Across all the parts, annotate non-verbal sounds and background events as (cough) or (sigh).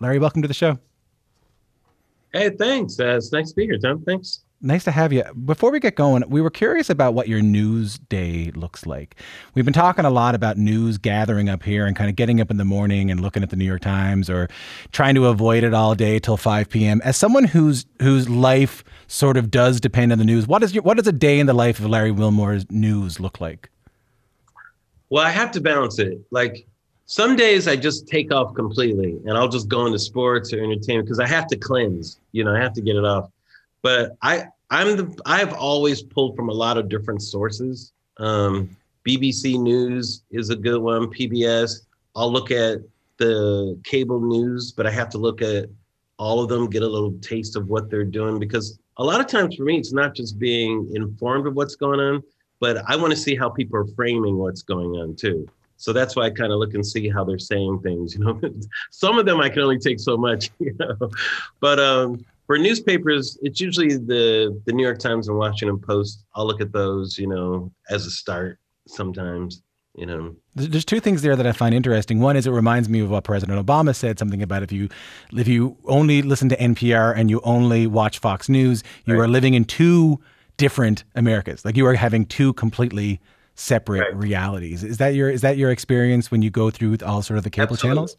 Larry, welcome to the show. Hey, thanks. Uh, it's nice to be here, Tom. Thanks. Nice to have you. Before we get going, we were curious about what your news day looks like. We've been talking a lot about news gathering up here and kind of getting up in the morning and looking at the New York Times or trying to avoid it all day till 5 p.m. As someone whose whose life sort of does depend on the news, what is your, what does a day in the life of Larry Wilmore's news look like? Well, I have to balance it. Like some days I just take off completely and I'll just go into sports or entertainment because I have to cleanse, you know, I have to get it off but I I'm the I've always pulled from a lot of different sources. Um, BBC News is a good one. PBS. I'll look at the cable news, but I have to look at all of them, get a little taste of what they're doing because a lot of times for me, it's not just being informed of what's going on, but I want to see how people are framing what's going on too. So that's why I kind of look and see how they're saying things. You know, (laughs) some of them I can only take so much. (laughs) You know, but um, for newspapers, it's usually the the New York Times and Washington Post. I'll look at those, you know, as a start sometimes. You know, there's two things there that I find interesting. One is it reminds me of what President Obama said, something about if you if you only listen to NPR and you only watch Fox News, you right. are living in two different Americas. Like you are having two completely separate right. realities. Is that your is that your experience when you go through all sort of the cable Absolutely. channels?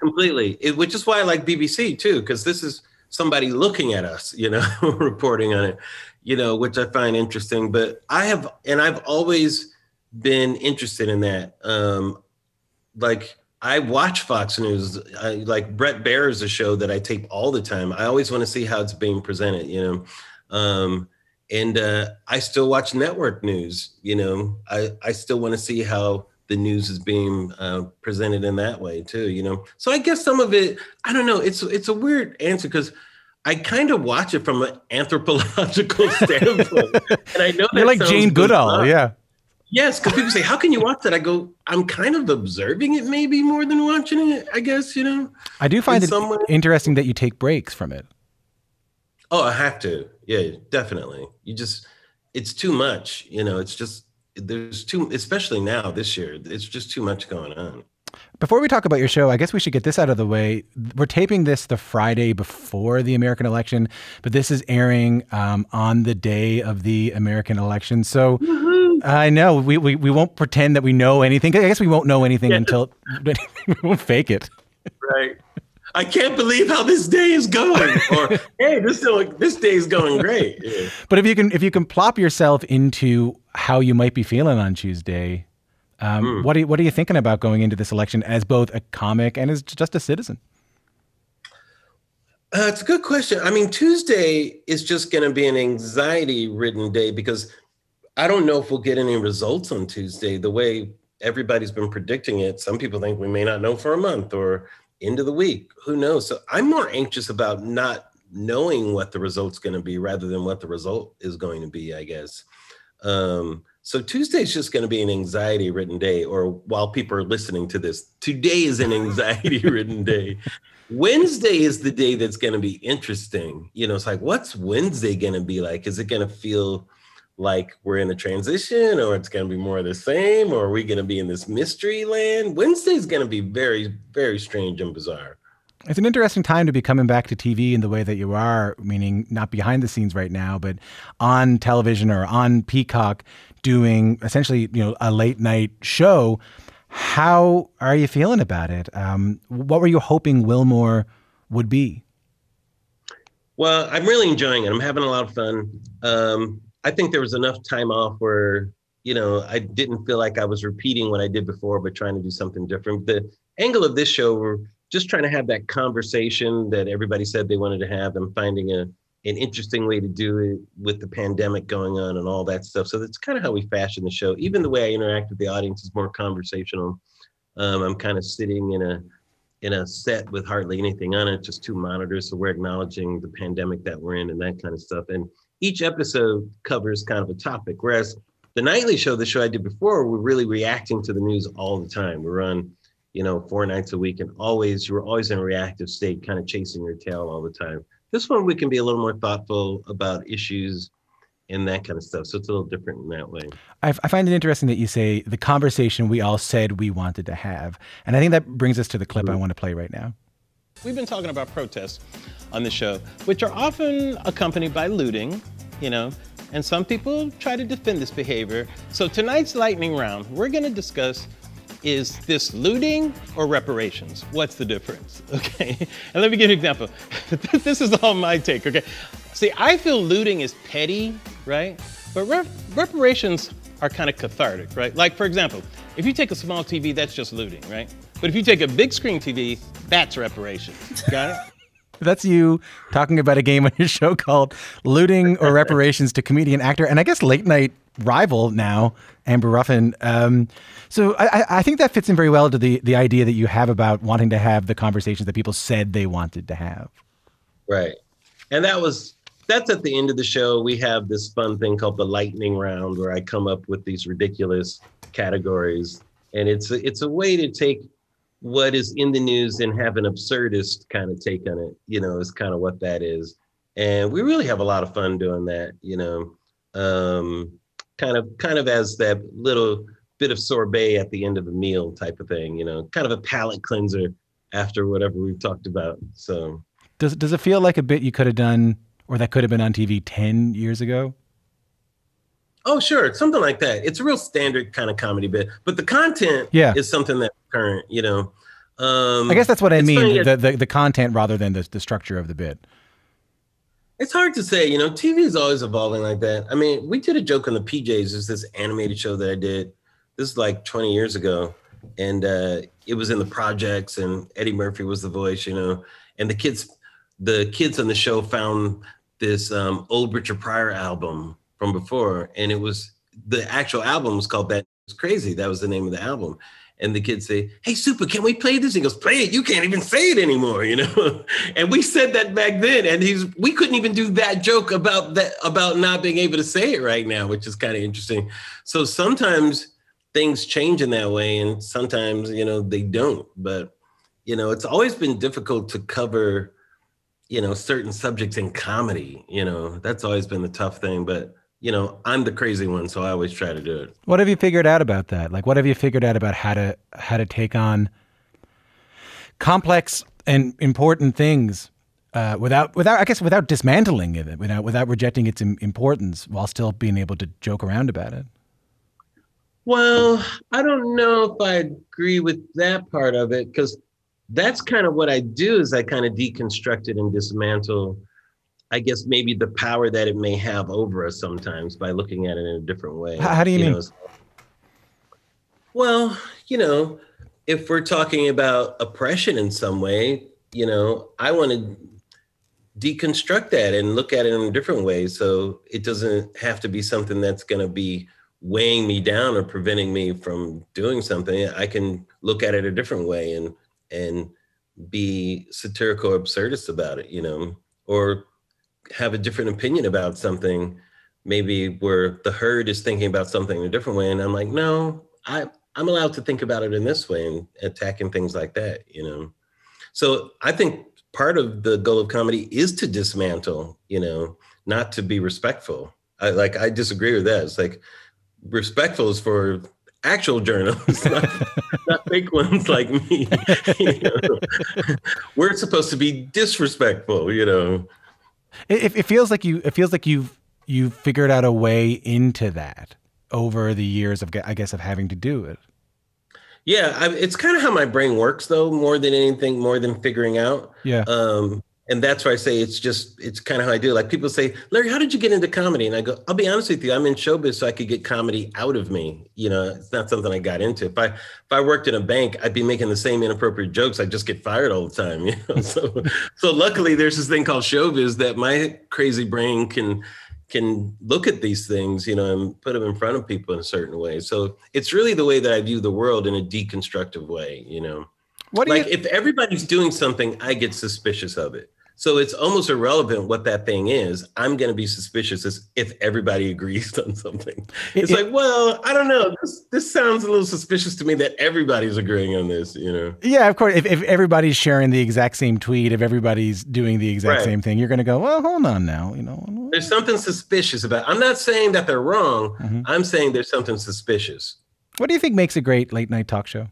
Completely. It, which is why I like BBC too, because this is somebody looking at us, you know, (laughs) reporting on it, you know, which I find interesting. But I have, and I've always been interested in that. Um, like I watch Fox News. I, like Bret Baier is a show that I tape all the time. I always want to see how it's being presented, you know. Um, and uh, I still watch network news. You know, I I still want to see how the news is being uh, presented in that way too you know? So i guess some of it i don't know it's it's a weird answer because i kind of watch it from an anthropological (laughs) standpoint. And i know you're like jane goodall yeah. Yes because people say how can you watch that? I go i'm kind of observing it maybe more than watching it i guess you know? I do find it interesting that you take breaks from it oh i have to yeah definitely you just it's too much you know it's just there's too especially now this year it's just too much going on before we talk about your show, I guess we should get this out of the way. We're taping this the Friday before the American election, but this is airing um, on the day of the American election. So I know we, we, we won't pretend that we know anything. I guess we won't know anything yeah. until (laughs) we won't fake it. Right. I can't believe how this day is going. (laughs) Or hey, this this day is going great. Yeah. But if you can if you can plop yourself into how you might be feeling on Tuesday, um, mm. what are you, what are you thinking about going into this election as both a comic and as just a citizen? Uh, it's a good question. I mean, Tuesday is just going to be an anxiety-ridden day because I don't know if we'll get any results on Tuesday. The way everybody's been predicting it, some people think we may not know for a month or into the week. Who knows? So I'm more anxious about not knowing what the result's going to be rather than what the result is going to be, I guess. Um, so Tuesday's just going to be an anxiety ridden day, or while people are listening to this, today is an anxiety ridden day. Wednesday is the day that's going to be interesting. You know, it's like, what's Wednesday going to be like? Is it going to feel like we're in a transition or it's going to be more of the same or are we going to be in this mystery land wednesday is going to be very very strange and bizarre it's an interesting time to be coming back to TV in the way that you are, meaning not behind the scenes right now, but on television or on Peacock doing essentially, you know, a late night show. How are you feeling about it? Um, what were you hoping Wilmore would be? Well, I'm really enjoying it. I'm having a lot of fun. Um, I think there was enough time off where, you know, I didn't feel like I was repeating what I did before, but trying to do something different. The angle of this show, we're just trying to have that conversation that everybody said they wanted to have. I'm finding a an interesting way to do it with the pandemic going on and all that stuff. So that's kind of how we fashion the show. Even the way I interact with the audience is more conversational. Um, I'm kind of sitting in a in a set with hardly anything on it, just two monitors. So we're acknowledging the pandemic that we're in and that kind of stuff. And each episode covers kind of a topic. Whereas the nightly show, the show I did before, we're really reacting to the news all the time. We're on, you know, four nights a week and always, you're always in a reactive state, kind of chasing your tail all the time. This one, we can be a little more thoughtful about issues and that kind of stuff. So it's a little different in that way. I, I, find it interesting that you say the conversation we all said we wanted to have. And I think that brings us to the clip mm-hmm. I want to play right now. We've been talking about protests on the show, which are often accompanied by looting, you know, and some people try to defend this behavior. So tonight's lightning round, we're going to discuss is this looting or reparations? What's the difference? (laughs) Okay, and let me give you an example. (laughs) this is all my take, okay? See, I feel looting is petty, right? But rep- reparations are kind of cathartic, right? Like, for example, if you take a small TV, that's just looting, right? But if you take a big screen TV, that's reparations. Got it? (laughs) That's you talking about a game on your show called Looting or Reparations to Comedian Actor, and I guess late night rival now, Amber Ruffin. Um, so I, I, think that fits in very well to the, the idea that you have about wanting to have the conversations that people said they wanted to have. Right. And that was that's at the end of the show. We have this fun thing called the lightning round where I come up with these ridiculous categories. And it's a, it's a way to take what is in the news and have an absurdist kind of take on it, you know, is kind of what that is. And we really have a lot of fun doing that, you know. Um, kind of kind of as that little bit of sorbet at the end of a meal type of thing, you know, kind of a palate cleanser after whatever we've talked about. So does does it feel like a bit you could have done or that could have been on TV 10 years ago? Oh, sure. Something like that. It's a real standard kind of comedy bit, but the content yeah. is something that's current, you know. Um, I guess that's what I mean. The, the, the content rather than the, the structure of the bit. It's hard to say, you know, TV is always evolving like that. I mean, we did a joke on the PJs. There's this animated show that I did. This is like 20 years ago. And uh, it was in the projects and Eddie Murphy was the voice, you know, and the kids, the kids on the show found this um, old Richard Pryor album from before, and it was the actual album was called That Was Crazy. That was the name of the album. And the kids say, Hey, Super, can we play this? He goes, Play it. You can't even say it anymore, you know? (laughs) and we said that back then. And he's we couldn't even do that joke about that about not being able to say it right now, which is kind of interesting. So sometimes things change in that way, and sometimes, you know, they don't. But you know, it's always been difficult to cover you know certain subjects in comedy you know that's always been the tough thing but you know i'm the crazy one so i always try to do it. What have you figured out about that? Like what have you figured out about how to how to take on complex and important things uh, without without i guess without dismantling it without without rejecting its importance while still being able to joke around about it? Well i don't know if i agree with that part of it because that's kind of what I do is I kind of deconstruct it and dismantle, I guess maybe the power that it may have over us sometimes by looking at it in a different way. How, do you, you mean? Know? Well, you know, if we're talking about oppression in some way, you know, I want to deconstruct that and look at it in a different way. So it doesn't have to be something that's going to be weighing me down or preventing me from doing something. I can look at it a different way and and be satirical or absurdist about it, you know, or have a different opinion about something, maybe where the herd is thinking about something in a different way. And I'm like, no, I, I'm allowed to think about it in this way and attacking things like that, you know. So I think part of the goal of comedy is to dismantle, you know, not to be respectful. I like I disagree with that. It's like respectful is for actual journalists, (laughs) not, not fake ones (laughs) like me. (laughs) You know? We're supposed to be disrespectful, you know. It, it feels like you. It feels like you've you've figured out a way into that over the years of, I guess, of having to do it. Yeah, I, it's kind of how my brain works, though, more than anything, more than figuring out. Yeah. Um, and that's why I say it's just it's kind of how I do. Like people say, Larry, how did you get into comedy? And I go, I'll be honest with you, I'm in showbiz so I could get comedy out of me. You know, it's not something I got into. If I if I worked in a bank, I'd be making the same inappropriate jokes. I'd just get fired all the time. (laughs) You know, so so luckily there's this thing called showbiz that my crazy brain can can look at these things, you know, and put them in front of people in a certain way. So it's really the way that I view the world in a deconstructive way, you know. What like you- if everybody's doing something, I get suspicious of it. So it's almost irrelevant what that thing is. I'm going to be suspicious as if everybody agrees (laughs) on something. It's it, like, well, I don't know. This, this sounds a little suspicious to me that everybody's agreeing on this, you know? Yeah, of course. If, if everybody's sharing the exact same tweet, if everybody's doing the exact right. same thing, you're going to go, well, hold on now, you know? There's something suspicious about I'm not saying that they're wrong. Mm-hmm. I'm saying there's something suspicious. What do you think makes a great late night talk show?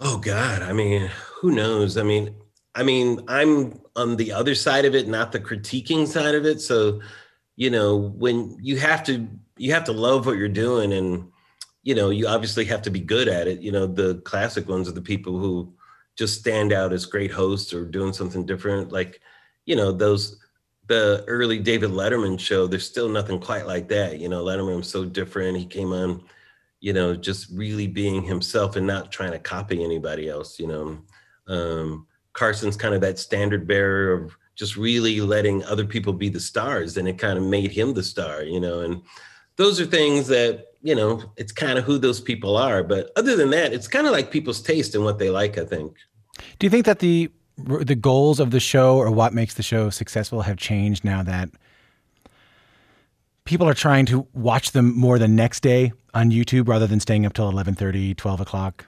Oh God, I mean, who knows? I mean, I mean, I'm on the other side of it, not the critiquing side of it. So, you know, when you have to, you have to love what you're doing, and you know, you obviously have to be good at it. You know, the classic ones are the people who just stand out as great hosts or doing something different. Like, you know, those the early David Letterman show. There's still nothing quite like that. You know, Letterman was so different. He came on, you know, just really being himself and not trying to copy anybody else. You know. Um, Carson's kind of that standard bearer of just really letting other people be the stars, and it kind of made him the star, you know. And those are things that you know, it's kind of who those people are. But other than that, it's kind of like people's taste and what they like. I think. Do you think that the the goals of the show or what makes the show successful have changed now that people are trying to watch them more the next day on YouTube rather than staying up till 11:30, 12 o'clock?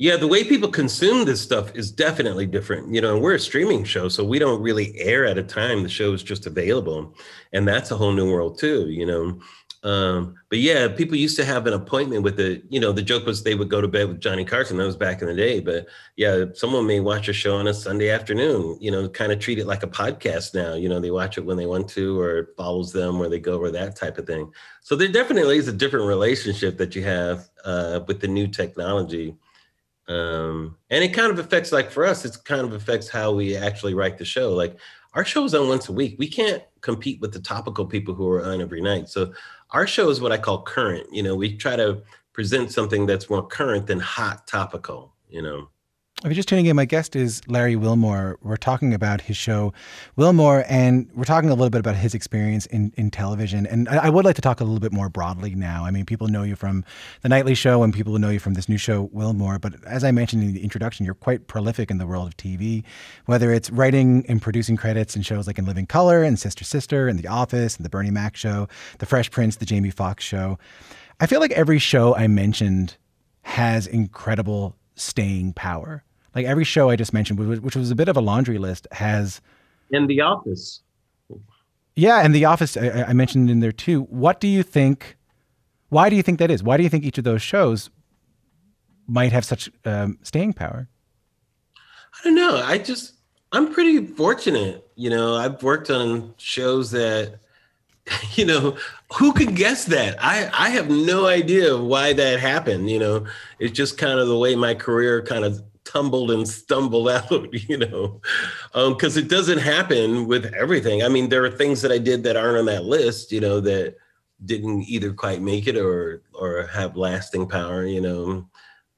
Yeah, the way people consume this stuff is definitely different. You know, we're a streaming show, so we don't really air at a time. The show is just available, and that's a whole new world too. You know, um, but yeah, people used to have an appointment with it. You know, the joke was they would go to bed with Johnny Carson. That was back in the day. But yeah, someone may watch a show on a Sunday afternoon. You know, kind of treat it like a podcast now. You know, they watch it when they want to, or it follows them where they go, or that type of thing. So there definitely is a different relationship that you have uh, with the new technology um, and it kind of affects like for us it kind of affects how we actually write the show. Like our show is on once a week. We can't compete with the topical people who are on every night. So our show is what i call current. You know we try to present something that's more current than hot topical you know if you're just tuning in, my guest is Larry Wilmore. We're talking about his show, Wilmore, and we're talking a little bit about his experience in, in television. And I, I, would like to talk a little bit more broadly now. I mean, people know you from The Nightly Show and people know you from this new show, Wilmore. But as I mentioned in the introduction, you're quite prolific in the world of TV, whether it's writing and producing credits in shows like In Living Color and Sister Sister and The Office and The Bernie Mac Show, The Fresh Prince, The Jamie Foxx Show. I feel like every show I mentioned has incredible staying power. Like every show I just mentioned, which was a bit of a laundry list, has. In The Office. Yeah, and The Office I, I mentioned in there too. What do you think? Why do you think that is? Why do you think each of those shows might have such um, staying power? I don't know. I just I'm pretty fortunate. You know, I've worked on shows that, (laughs) you know, who could guess that? I I have no idea why that happened. You know, it's just kind of the way my career kind of tumbled and stumbled (laughs) out, you know, because um, it doesn't happen with everything. I mean, there are things that I did that aren't on that list, you know, that didn't either quite make it or or have lasting power, you know,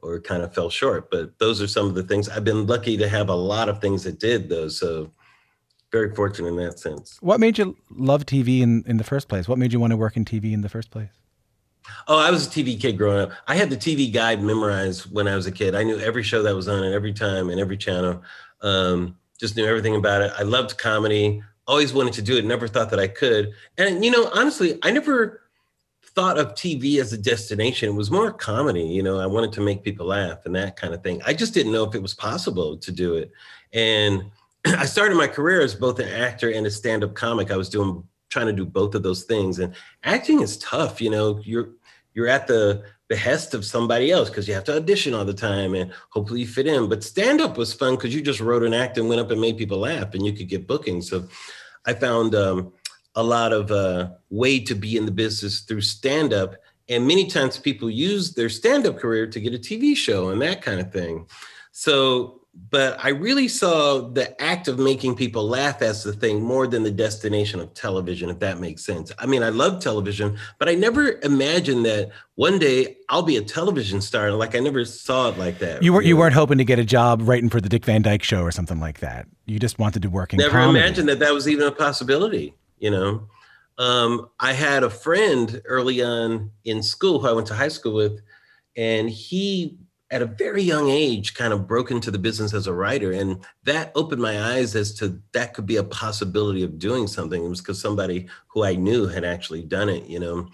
or kind of fell short. But those are some of the things I've been lucky to have a lot of things that did though. So very fortunate in that sense. What made you love TV in, in the first place? What made you want to work in TV in the first place? Oh, I was a TV kid growing up. I had the TV guide memorized when I was a kid. I knew every show that was on and every time and every channel. Um, just knew everything about it. I loved comedy. Always wanted to do it. Never thought that I could. And you know, honestly, I never thought of TV as a destination. It was more comedy. You know, I wanted to make people laugh and that kind of thing. I just didn't know if it was possible to do it. And (clears throat) I started my career as both an actor and a stand-up comic. I was doing trying to do both of those things. And acting is tough. You know, you're you're at the behest of somebody else because you have to audition all the time and hopefully you fit in. But stand up was fun because you just wrote an act and went up and made people laugh and you could get bookings. So I found um, a lot of uh, way to be in the business through stand up. And many times people use their stand up career to get a TV show and that kind of thing. So but I really saw the act of making people laugh as the thing more than the destination of television, if that makes sense. I mean, I love television, but I never imagined that one day I'll be a television star. Like I never saw it like that. You weren't you, weren't hoping to get a job writing for the Dick Van Dyke Show or something like that. You just wanted to work in. Never comedy. imagined that that was even a possibility. You know, um, I had a friend early on in school who I went to high school with, and he at a very young age kind of broke into the business as a writer and that opened my eyes as to that could be a possibility of doing something. It was because somebody who i knew had actually done it you know?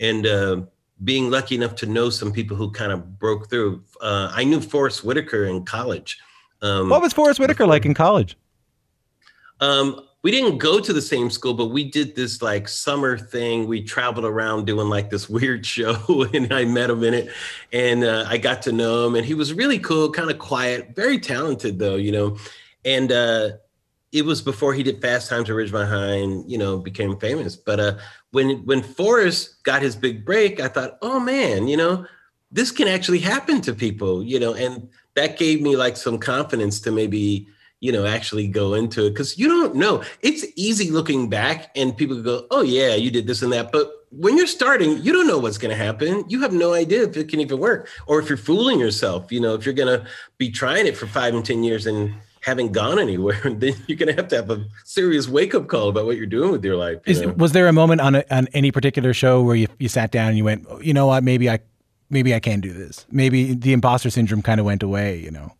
And uh, being lucky enough to know some people who kind of broke through uh, i knew forest whitaker in college um, what was forest whitaker like in college? Um, we didn't go to the same school, but we did this like summer thing. We traveled around doing like this weird (laughs) show, and I met him in it, and uh, I got to know him. And he was really cool, kind of quiet, very talented though, you know. And uh, it was before he did Fast Times at Ridgemont High and you know became famous. But uh, when when Forest got his big break, I thought, oh man, you know, this can actually happen to people, you know, and that gave me like some confidence to maybe you know actually go into it because you don't know. It's easy looking back and people go, oh yeah, you did this and that, but when you're starting, you don't know what's going to happen. You have no idea if it can even work, or if you're fooling yourself. You know, if you're going to be trying it for five and ten years and haven't gone anywhere, (laughs) then you're going to have to have a serious wake up call about what you're doing with your life. You Is, was there a moment on a, on any particular show where you, you sat down and you went, oh, you know what, maybe I maybe I can do this. Maybe the imposter syndrome kind of went away. You know.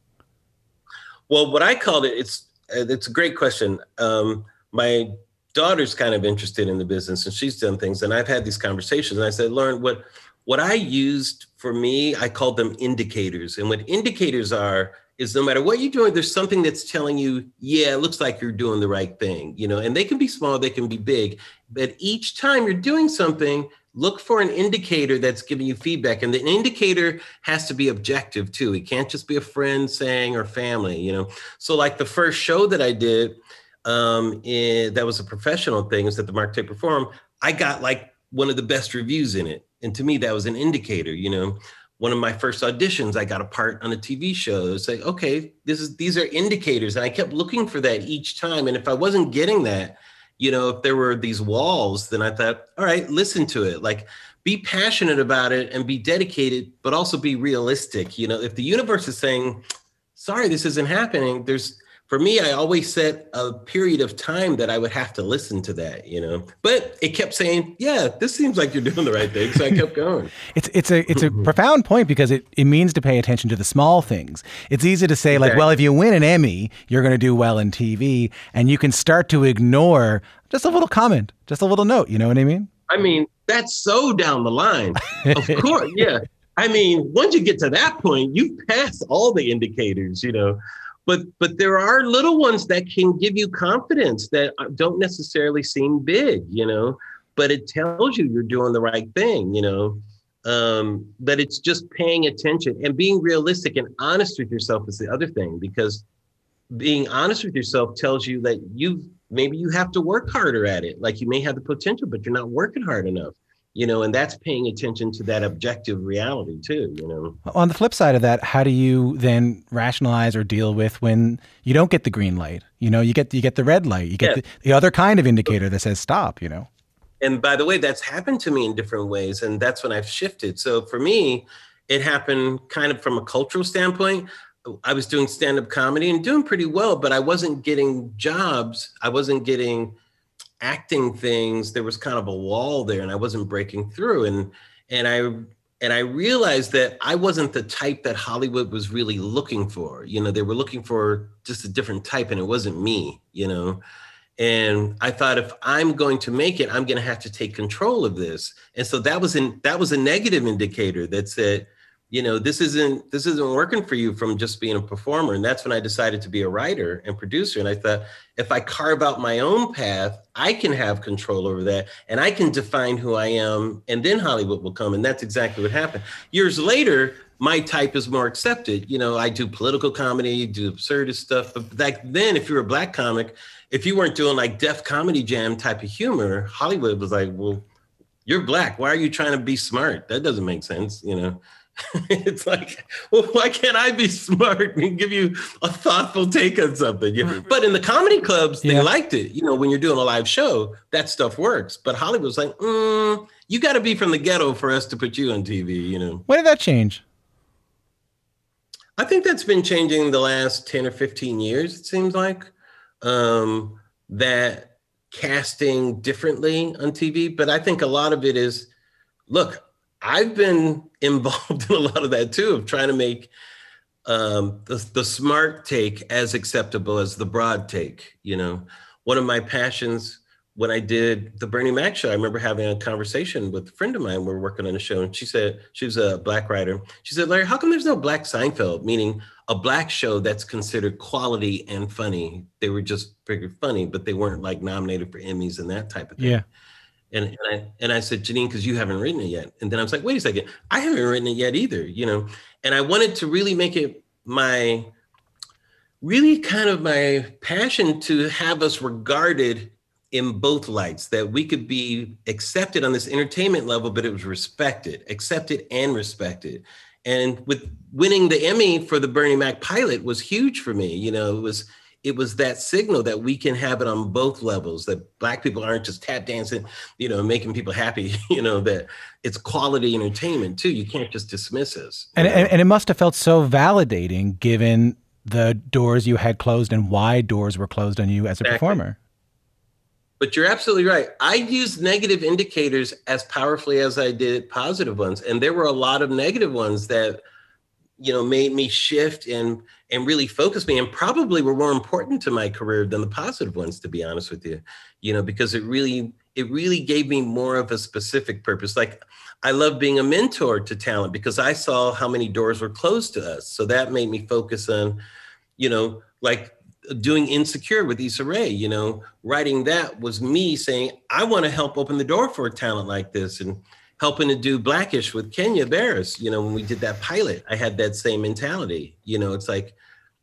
Well, what I called it, it's it's a great question. Um, my daughter's kind of interested in the business, and she's done things, and I've had these conversations. And I said, Lauren, what what I used for me, I called them indicators, and what indicators are is no matter what you're doing, there's something that's telling you, yeah, it looks like you're doing the right thing, you know, and they can be small, they can be big, but each time you're doing something, look for an indicator that's giving you feedback. And the indicator has to be objective too. It can't just be a friend saying or family, you know. So, like the first show that I did, um, in, that was a professional thing, is at the Mark Taper Forum, I got like one of the best reviews in it. And to me, that was an indicator, you know one of my first auditions, I got a part on a TV show. It's like, okay, this is these are indicators. And I kept looking for that each time. And if I wasn't getting that, you know, if there were these walls, then I thought, all right, listen to it. Like be passionate about it and be dedicated, but also be realistic. You know, if the universe is saying, sorry, this isn't happening, there's for me, I always set a period of time that I would have to listen to that, you know. But it kept saying, "Yeah, this seems like you're doing the right thing," so I kept going. (laughs) it's it's a it's a (laughs) profound point because it, it means to pay attention to the small things. It's easy to say like, well, if you win an Emmy, you're going to do well in TV, and you can start to ignore just a little comment, just a little note. You know what I mean? I mean, that's so down the line. Of (laughs) course, yeah. I mean, once you get to that point, you pass all the indicators, you know but but there are little ones that can give you confidence that don't necessarily seem big you know? But it tells you you're doing the right thing you know? Um, that it's just paying attention and being realistic and honest with yourself is the other thing because being honest with yourself tells you that you maybe you have to work harder at it. Like you may have the potential but you're not working hard enough you know, and that's paying attention to that objective reality too, you know. On the flip side of that, how do you then rationalize or deal with when you don't get the green light? You know, you get you get the red light, you get yeah. the, the other kind of indicator that says stop, you know. And by the way, that's happened to me in different ways and that's when I've shifted. So for me, it happened kind of from a cultural standpoint. I was doing stand-up comedy and doing pretty well, but I wasn't getting jobs. I wasn't getting acting things there was kind of a wall there and i wasn't breaking through. And and i and i realized that i wasn't the type that hollywood was really looking for. You know they were looking for just a different type and it wasn't me you know? And i thought if i'm going to make it i'm going to have to take control of this. And so that was an that was a negative indicator that said you know this isn't this isn't working for you from just being a performer. And that's when i decided to be a writer and producer. And i thought if i carve out my own path i can have control over that and i can define who i am and then hollywood will come. And that's exactly what happened. Years later my type is more accepted. You know i do political comedy do absurdist stuff. But back then if you were a black comic if you weren't doing like def comedy jam type of humor hollywood was like well you're black. Why are you trying to be smart? That doesn't make sense you know (laughs) it's like, well, why can't I be smart and give you a thoughtful take on something? Yeah. But in the comedy clubs, they yeah. liked it. You know, when you're doing a live show, that stuff works. But Hollywood's like, mm, you got to be from the ghetto for us to put you on TV. You know, when did that change? I think that's been changing the last ten or fifteen years. It seems like um, that casting differently on TV. But I think a lot of it is, look, I've been (laughs) involved in a lot of that too, of trying to make um, the, the smart take as acceptable as the broad take. You know, one of my passions when I did the Bernie Mac show, I remember having a conversation with a friend of mine. We were working on a show, and she said she was a black writer. She said, "Larry, how come there's no black Seinfeld? Meaning a black show that's considered quality and funny. They were just figured funny, but they weren't like nominated for Emmys and that type of thing. Yeah. And, mm-hmm. and I and I said, Janine, because you haven't written it yet. And then I was like, wait a second, I haven't written it yet either, you know. And I wanted to really make it my really kind of my passion to have us regarded in both lights, that we could be accepted on this entertainment level, but it was respected, accepted and respected. And with winning the Emmy for the Bernie Mac pilot was huge for me. You know, it was it was that signal that we can have it on both levels that black people aren't just tap dancing you know making people happy (laughs) you know that it's quality entertainment too you can't just dismiss us and, and, and it must have felt so validating given the doors you had closed and why doors were closed on you as a exactly. performer but you're absolutely right. I used negative indicators as powerfully as I did positive ones. And there were a lot of negative ones that, you know, made me shift and and really focus me and probably were more important to my career than the positive ones, to be honest with you. You know, because it really it really gave me more of a specific purpose. Like I love being a mentor to talent because I saw how many doors were closed to us. So that made me focus on, you know, like doing Insecure with Issa Rae, you know, writing that was me saying, I want to help open the door for a talent like this and helping to do Black-ish with Kenya Barris. You know, when we did that pilot, I had that same mentality. You know, it's like,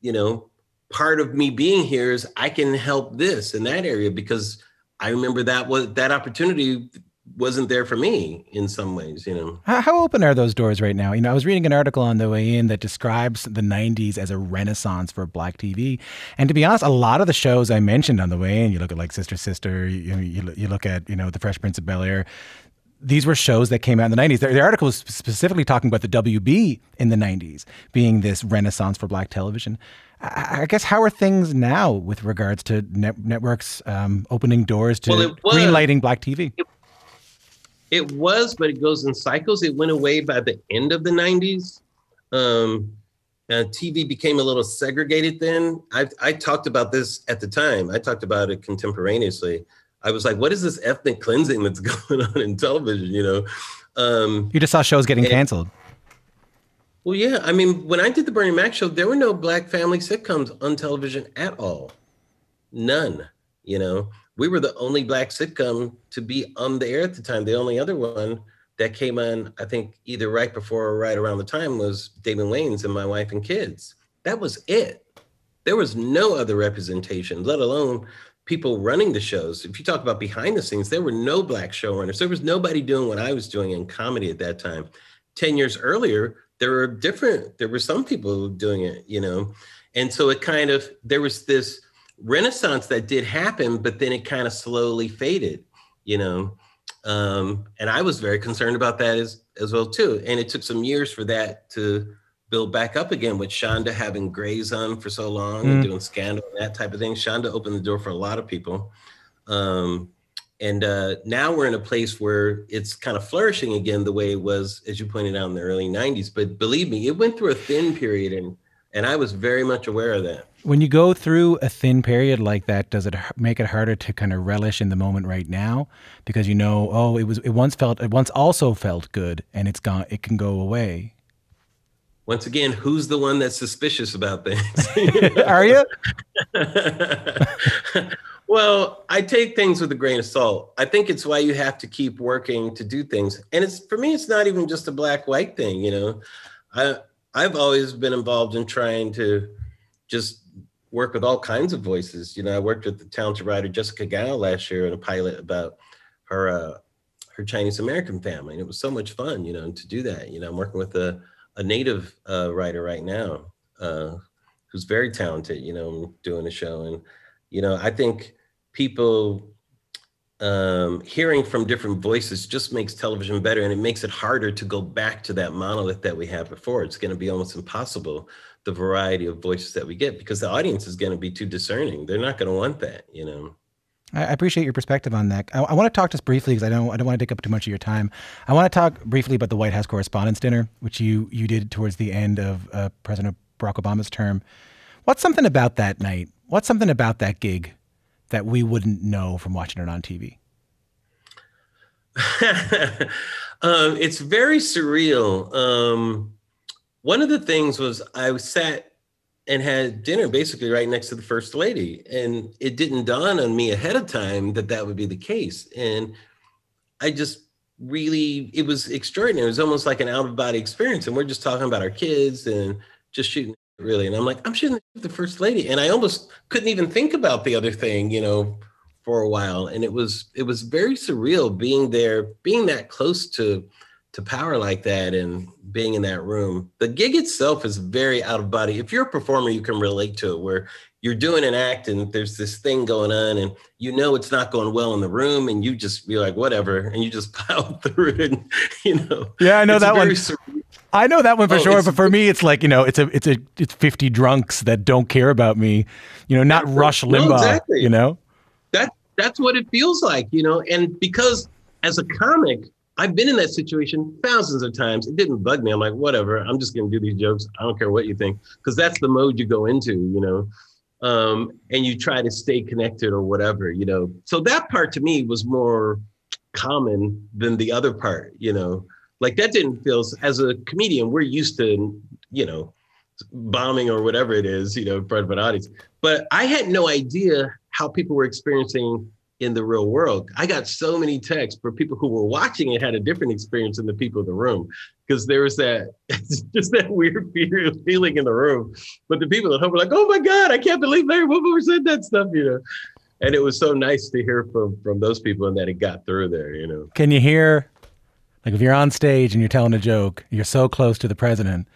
you know, part of me being here is I can help this in that area because I remember that was that opportunity wasn't there for me in some ways, you know. How, how, open are those doors right now? You know, I was reading an article on the way in that describes the 90s as a renaissance for black TV. And to be honest, a lot of the shows I mentioned on the way in, you look at like Sister Sister, you, you, you look at, you know, The Fresh Prince of Bel Air, these were shows that came out in the 90s. The, the, article was specifically talking about the WB in the 90s being this renaissance for black television. I, I guess how are things now with regards to net, networks um, opening doors to well, greenlighting black TV? It, it was, but it goes in cycles. It went away by the end of the 90s. Um, uh, TV became a little segregated then. I, I talked about this at the time. I talked about it contemporaneously. I was like, what is this ethnic cleansing that's (laughs) going on in television? You know, um, you just saw shows getting and, canceled. Well, yeah. I mean, when I did the Bernie Mac show, there were no black family sitcoms on television at all. None. You know, we were the only black sitcom to be on the air at the time. The only other one that came on, I think, either right before or right around the time was Damon Wayans and My Wife and Kids. That was it. There was no other representation, let alone people running the shows. If you talk about behind the scenes, there were no black showrunners. There was nobody doing what I was doing in comedy at that time. 10 years earlier, there were different, there were some people doing it, you know. And so it kind of, there was this renaissance that did happen, but then it kind of slowly faded, you know. Um, and I was very concerned about that as as well too. And it took some years for that to build back up again with Shonda having Grey's on for so long mm. and doing Scandal and that type of thing. Shonda opened the door for a lot of people. Um, and uh, now we're in a place where it's kind of flourishing again the way it was, as you pointed out in the early 90s. But believe me, it went through a thin period and and I was very much aware of that. When you go through a thin period like that, does it make it harder to kind of relish in the moment right now because you know, oh, it was it once felt it once also felt good and it's gone it can go away. Once again, who's the one that's suspicious about things? (laughs) Are you? (laughs) well, I take things with a grain of salt. I think it's why you have to keep working to do things. And it's for me it's not even just a black white thing, you know. I I've always been involved in trying to just work with all kinds of voices. You know, I worked with the talented writer Jessica Gao last year in a pilot about her uh, her Chinese American family, and it was so much fun. You know, to do that. You know, I'm working with a a native uh, writer right now uh, who's very talented. You know, doing a show, and you know, I think people um, hearing from different voices just makes television better and it makes it harder to go back to that monolith that we had before. It's going to be almost impossible the variety of voices that we get because the audience is going to be too discerning. They're not going to want that, you know. I appreciate your perspective on that. I, I want to talk just briefly because I don't I don't want to take up too much of your time. I want to talk briefly about the White House Correspondents' Dinner, which you you did towards the end of uh, President Barack Obama's term. What's something about that night? What's something about that gig that we wouldn't know from watching it on TV? (laughs) um, it's very surreal. Um, one of the things was I sat and had dinner basically right next to the first lady. And it didn't dawn on me ahead of time that that would be the case. And I just really, it was extraordinary. It was almost like an out of body experience. And we're just talking about our kids and just shooting really. And I'm like, I'm shooting the first lady. And I almost couldn't even think about the other thing, you know, for a while. And it was, it was very surreal being there, being that close to, to power like that and being in that room. The gig itself is very out of body. If you're a performer, you can relate to it where you're doing an act and there's this thing going on and you know it's not going well in the room and you just be like whatever and you just (laughs) plow through it and you know yeah i know that one i know that one for oh, sure but for me it's like you know it's a it's a it's 50 drunks that don't care about me you know not rush limbaugh no, exactly. you know that that's what it feels like you know and because as a comic I've been in that situation thousands of times. It didn't bug me. I'm like, whatever. I'm just gonna do these jokes. I don't care what you think, because that's the mode you go into, you know. Um, and you try to stay connected or whatever, you know. So that part to me was more common than the other part, you know. Like that didn't feel as a comedian, we're used to, you know, bombing or whatever it is, you know, in front of an audience. But I had no idea how people were experiencing in the real world. I got so many texts for people who were watching it had a different experience than the people in the room because there was that (laughs) just that weird feeling in the room. But the people at home were like, "Oh my God, I can't believe Larry Wilmore said that stuff," you know. And it was so nice to hear from from those people and that it got through there, you know. Can you hear, like, if you're on stage and you're telling a joke, you're so close to the president,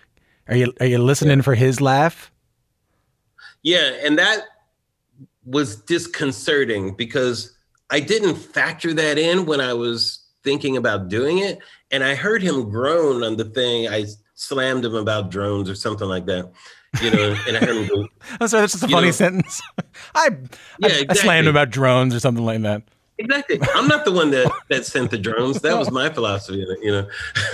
are you are you listening yeah. for his laugh? Yeah, and that was disconcerting because I didn't factor that in when I was thinking about doing it. And I heard him groan on the thing. I slammed him about drones or something like that. You know, and I heard him go. (laughs) oh, sorry, that's just a funny know, sentence. (laughs) I, yeah, I, exactly. I slammed him about drones or something like that. Exactly. I'm not the one that that sent the drones. That was my philosophy, you know. (laughs)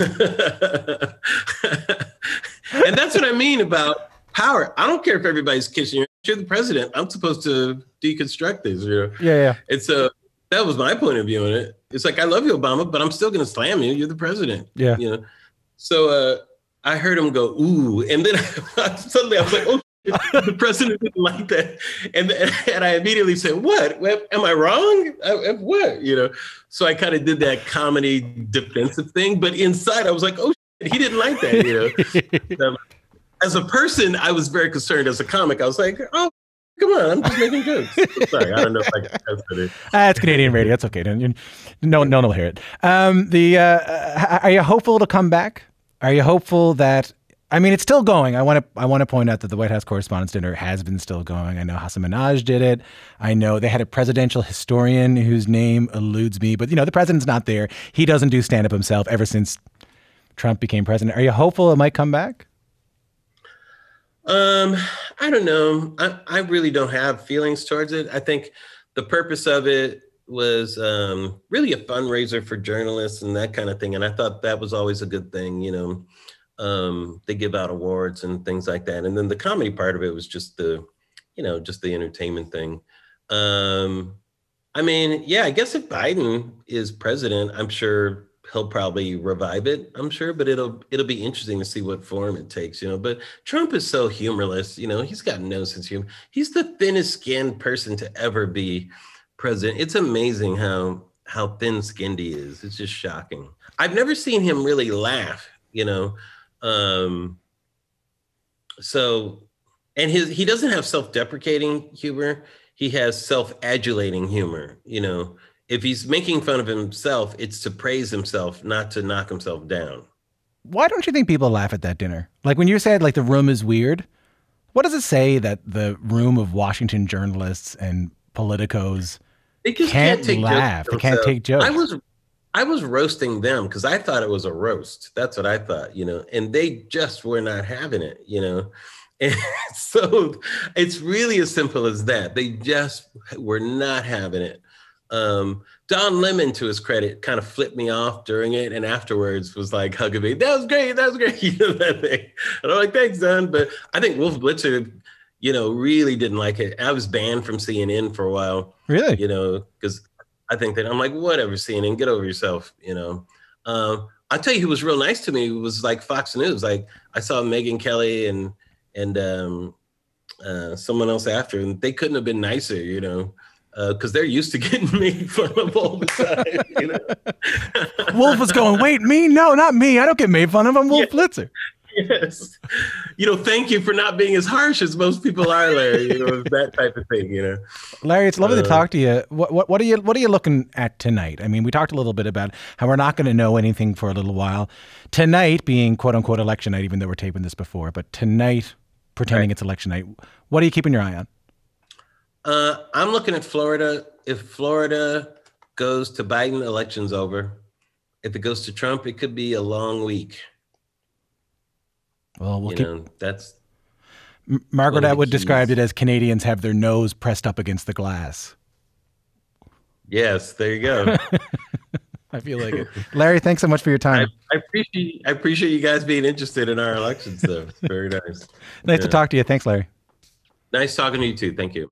and that's what I mean about power. I don't care if everybody's kissing you. You're the president. I'm supposed to deconstruct this, you know. Yeah, yeah. And so that was my point of view on it. It's like I love you, Obama, but I'm still going to slam you. You're the president. Yeah. You know. So uh, I heard him go ooh, and then (laughs) suddenly I was like, oh. the president didn't like that, and and I immediately said, "What? Am I wrong? What? You know?" So I kind of did that comedy defensive thing, but inside I was like, "Oh, he didn't like that." You know. (laughs) um, as a person, I was very concerned. As a comic, I was like, "Oh, Come on, I'm just making jokes. (laughs) Sorry, I don't know if I can test it. Ah, it's Canadian radio. It's okay. No, no, one will hear it. Um, the uh, uh, are you hopeful to come back? Are you hopeful that? I mean, it's still going. I want to. I want to point out that the White House Correspondents' Dinner has been still going. I know Hasan Minhaj did it. I know they had a presidential historian whose name eludes me, but you know the president's not there. He doesn't do stand up himself ever since Trump became president. Are you hopeful it might come back? Um, I don't know. I, I really don't have feelings towards it. I think the purpose of it was um, really a fundraiser for journalists and that kind of thing. And I thought that was always a good thing, you know. Um, they give out awards and things like that. And then the comedy part of it was just the, you know, just the entertainment thing. Um, I mean, yeah, I guess if Biden is president, I'm sure he'll probably revive it i'm sure but it'll it'll be interesting to see what form it takes you know but trump is so humorless you know he's got no sense of humor. He's the thinnest skinned person to ever be president. It's amazing how how thin skinned he is. It's just shocking. I've never seen him really laugh you know um so and his he doesn't have self-deprecating humor. He has self-adulating humor you know if he's making fun of himself, it's to praise himself, not to knock himself down. Why don't you think people laugh at that dinner? Like when you said like the room is weird, what does it say that the room of Washington journalists and politicos they can't, can't laugh? They can't take jokes. I was I was roasting them because I thought it was a roast. That's what I thought, you know, and they just were not having it, you know. (laughs) And so it's really as simple as that. They just were not having it. Um, Don Lemon, to his credit, kind of flipped me off during it, and afterwards was like hugging me. That was great. That was great. (laughs) You know that thing. And I'm like, thanks, Don. But I think Wolf Blitzer, you know, really didn't like it. I was banned from CNN for a while. Really? You know, because I think that I'm like, whatever, CNN, get over yourself. You know. Um, I'll tell you who was real nice to me was like Fox News. Like I saw Megyn Kelly and and um, uh, someone else after, and they couldn't have been nicer, you know, because uh, they're used to getting made fun of all the time. You know? (laughs) Wolf was going, "Wait, me? No, not me. I don't get made fun of. I'm Wolf yeah. Blitzer." Yes, you know, thank you for not being as harsh as most people are, Larry. You know, (laughs) that type of thing. You know, Larry, it's lovely uh, to talk to you. What, what, what are you What are you looking at tonight? I mean, we talked a little bit about how we're not going to know anything for a little while. Tonight being quote unquote election night, even though we're taping this before, but tonight pretending right. it's election night. What are you keeping your eye on? Uh, I'm looking at Florida. If Florida goes to Biden, election's over. If it goes to Trump, it could be a long week. Well, we'll you keep. Know, that's M- Margaret Atwood described it as Canadians have their nose pressed up against the glass. Yes, there you go. (laughs) I feel like it. (laughs) Larry, thanks so much for your time. I, I, appreciate I appreciate you guys being interested in our elections, though. It's very nice. (laughs) nice yeah. to talk to you. Thanks, Larry. Nice talking to you too. Thank you.